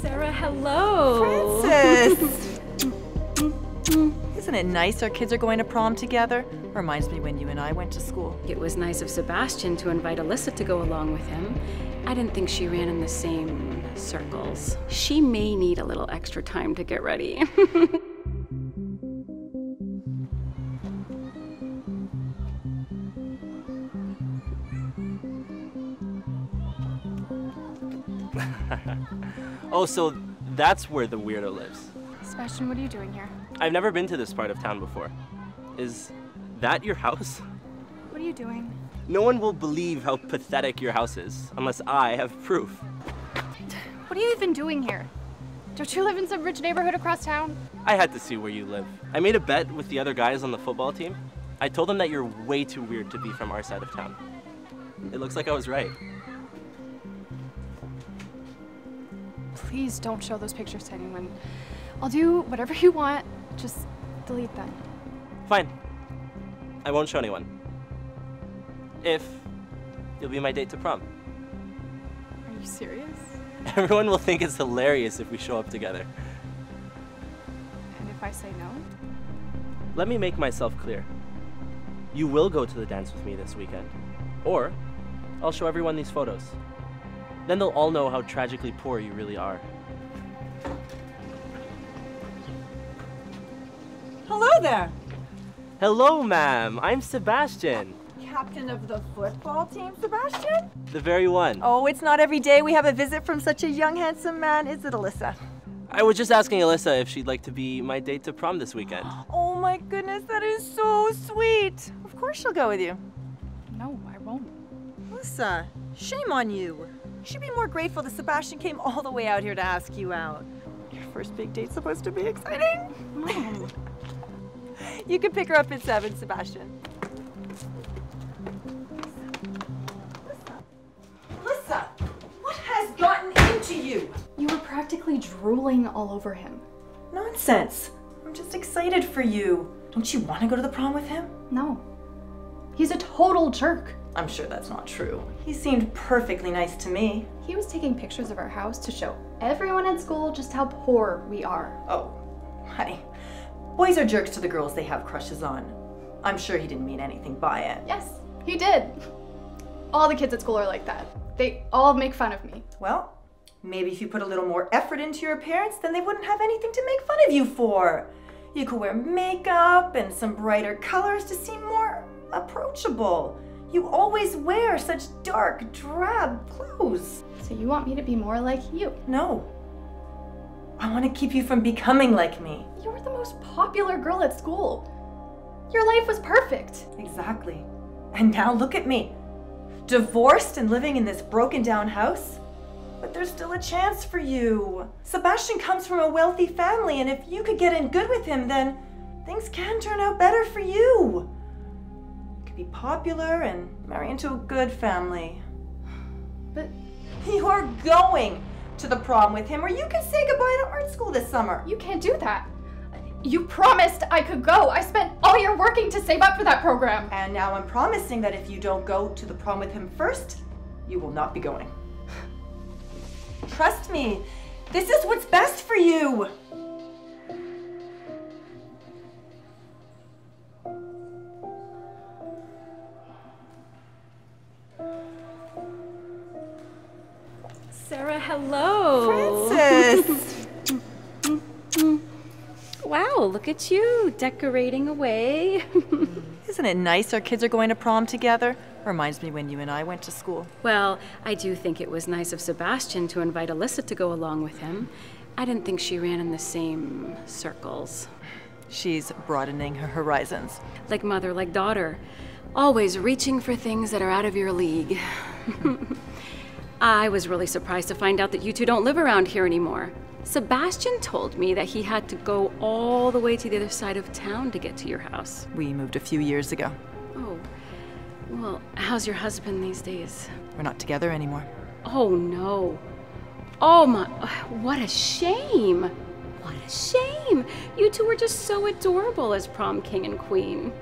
Sarah, hello. Francis! Isn't it nice our kids are going to prom together? Reminds me when you and I went to school. It was nice of Sebastian to invite Alyssa to go along with him. I didn't think she ran in the same circles. She may need a little extra time to get ready. oh, so that's where the weirdo lives. Sebastian, what are you doing here? I've never been to this part of town before. Is that your house? What are you doing? No one will believe how pathetic your house is unless I have proof. What are you even doing here? Don't you live in some rich neighborhood across town? I had to see where you live. I made a bet with the other guys on the football team. I told them that you're way too weird to be from our side of town. It looks like I was right. Please don't show those pictures to anyone. I'll do whatever you want. Just delete them. Fine. I won't show anyone. If you'll be my date to prom. Are you serious? Everyone will think it's hilarious if we show up together. And if I say no? Let me make myself clear. You will go to the dance with me this weekend. Or I'll show everyone these photos. Then they'll all know how tragically poor you really are. Hello there! Hello, ma'am. I'm Sebastian. Captain of the football team, Sebastian? The very one. Oh, it's not every day we have a visit from such a young, handsome man, is it, Alyssa? I was just asking Alyssa if she'd like to be my date to prom this weekend. Oh my goodness, that is so sweet. Of course she'll go with you. No, I won't. Alyssa, shame on you. You should be more grateful that Sebastian came all the way out here to ask you out. Your first big date's supposed to be exciting. Mom. You can pick her up at 7, Sebastian. Alyssa, what has gotten into you? You were practically drooling all over him. Nonsense. I'm just excited for you. Don't you want to go to the prom with him? No. He's a total jerk. I'm sure that's not true. He seemed perfectly nice to me. He was taking pictures of our house to show everyone at school just how poor we are. Oh, honey. Boys are jerks to the girls they have crushes on. I'm sure he didn't mean anything by it. Yes, he did. All the kids at school are like that. They all make fun of me. Well, maybe if you put a little more effort into your appearance, then they wouldn't have anything to make fun of you for. You could wear makeup and some brighter colors to seem more approachable. You always wear such dark, drab clothes. So you want me to be more like you? No. I want to keep you from becoming like me. You were the most popular girl at school. Your life was perfect. Exactly. And now look at me. Divorced and living in this broken down house? But there's still a chance for you. Sebastian comes from a wealthy family, and if you could get in good with him, then things can turn out better for you. Be popular and marry into a good family. But You're going to the prom with him, or you can say goodbye to art school this summer. you can't do that. You promised I could go. I spent all year working to save up for that program. And now I'm promising that if you don't go to the prom with him first, you will not be going. Trust me, this is what's best for you. Sarah, hello. Francis! Wow, look at you decorating away. Isn't it nice our kids are going to prom together? Reminds me when you and I went to school. well, I do think it was nice of Sebastian to invite Alyssa to go along with him. I didn't think she ran in the same circles. She's broadening her horizons. Like mother, like daughter. Always reaching for things that are out of your league. I was really surprised to find out that you two don't live around here anymore. Sebastian told me that he had to go all the way to the other side of town to get to your house. We moved a few years ago. Oh, well, how's your husband these days? We're not together anymore. Oh no. Oh my, what a shame. What a shame. You two were just so adorable as prom king and queen.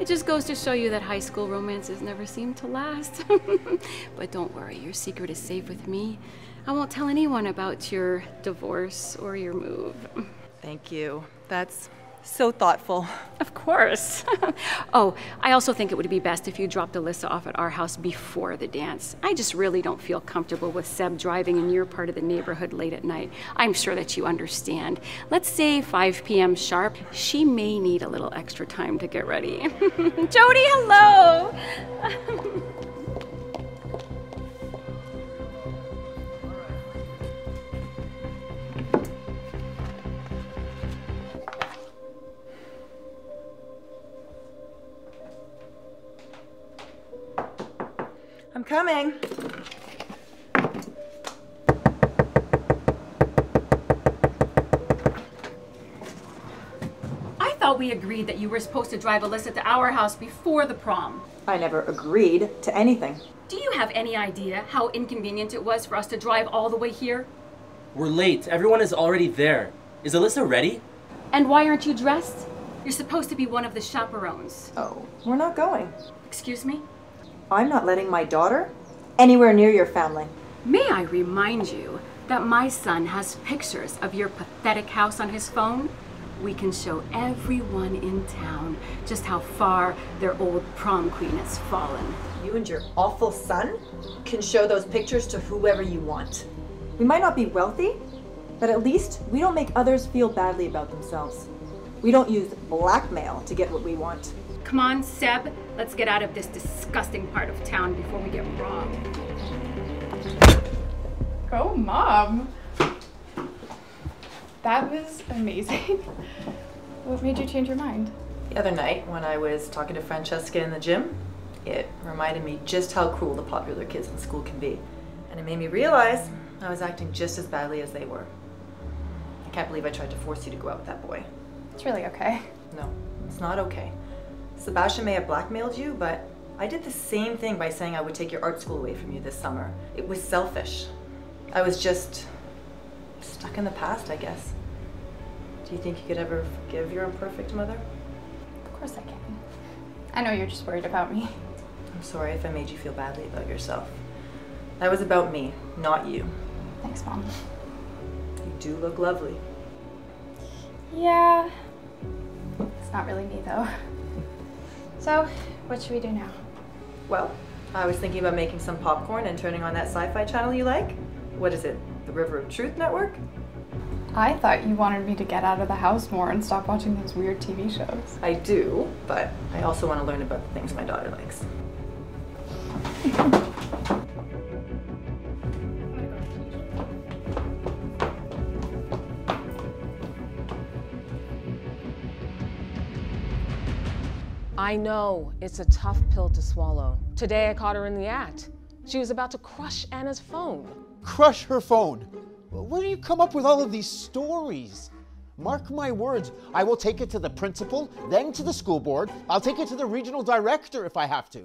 It just goes to show you that high school romances never seem to last. but don't worry, your secret is safe with me. I won't tell anyone about your divorce or your move. Thank you. That's so thoughtful. Of course. oh, I also think it would be best if you dropped Alyssa off at our house before the dance. I just really don't feel comfortable with Seb driving in your part of the neighborhood late at night. I'm sure that you understand. Let's say 5 p.m. sharp. She may need a little extra time to get ready. Jody, hello! coming. I thought we agreed that you were supposed to drive Alyssa to our house before the prom. I never agreed to anything. Do you have any idea how inconvenient it was for us to drive all the way here? We're late. Everyone is already there. Is Alyssa ready? And why aren't you dressed? You're supposed to be one of the chaperones. Oh, we're not going. Excuse me? I'm not letting my daughter anywhere near your family. May I remind you that my son has pictures of your pathetic house on his phone? We can show everyone in town just how far their old prom queen has fallen. You and your awful son can show those pictures to whoever you want. We might not be wealthy, but at least we don't make others feel badly about themselves. We don't use blackmail to get what we want. Come on, Seb, let's get out of this disgusting part of town before we get robbed. Go, mom. That was amazing. what made you change your mind? The other night, when I was talking to Francesca in the gym, it reminded me just how cruel the popular kids in school can be. And it made me realize I was acting just as badly as they were. I can't believe I tried to force you to go out with that boy. It's really okay. No, it's not okay. Sebastian may have blackmailed you, but I did the same thing by saying I would take your art school away from you this summer. It was selfish. I was just stuck in the past, I guess. Do you think you could ever forgive your imperfect mother? Of course I can. I know you're just worried about me. I'm sorry if I made you feel badly about yourself. That was about me, not you. Thanks, mom. You do look lovely. Yeah. It's not really me though. So, what should we do now? Well, I was thinking about making some popcorn and turning on that sci-fi channel you like. What is it? The River of Truth Network? I thought you wanted me to get out of the house more and stop watching those weird TV shows. I do, but I also want to learn about the things my daughter likes. I know it's a tough pill to swallow. Today I caught her in the act. She was about to crush Anna's phone. Crush her phone. Where do you come up with all of these stories? Mark my words, I will take it to the principal, then to the school board. I'll take it to the regional director if I have to.